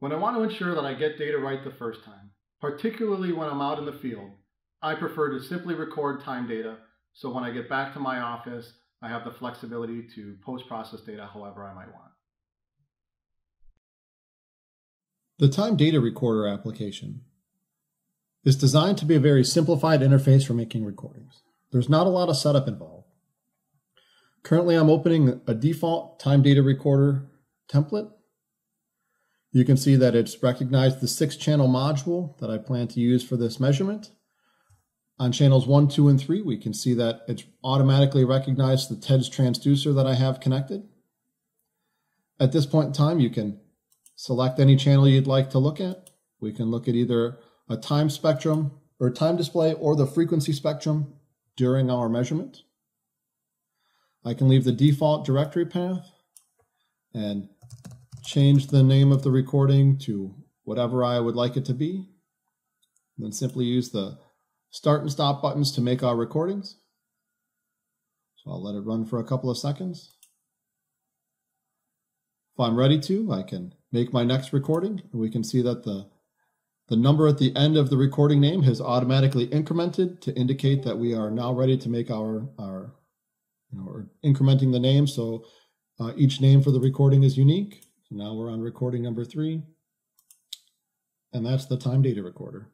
When I want to ensure that I get data right the first time, particularly when I'm out in the field, I prefer to simply record time data so when I get back to my office, I have the flexibility to post-process data however I might want. The Time Data Recorder application is designed to be a very simplified interface for making recordings. There's not a lot of setup involved. Currently, I'm opening a default Time Data Recorder template. You can see that it's recognized the six channel module that I plan to use for this measurement. On channels one, two, and three, we can see that it's automatically recognized the TEDS transducer that I have connected. At this point in time, you can select any channel you'd like to look at. We can look at either a time spectrum or time display or the frequency spectrum during our measurement. I can leave the default directory path and change the name of the recording to whatever I would like it to be. And then simply use the start and stop buttons to make our recordings. So I'll let it run for a couple of seconds. If I'm ready to, I can make my next recording. And we can see that the, the number at the end of the recording name has automatically incremented to indicate that we are now ready to make our, our you know, incrementing the name. So uh, each name for the recording is unique. Now we're on recording number three. And that's the time data recorder.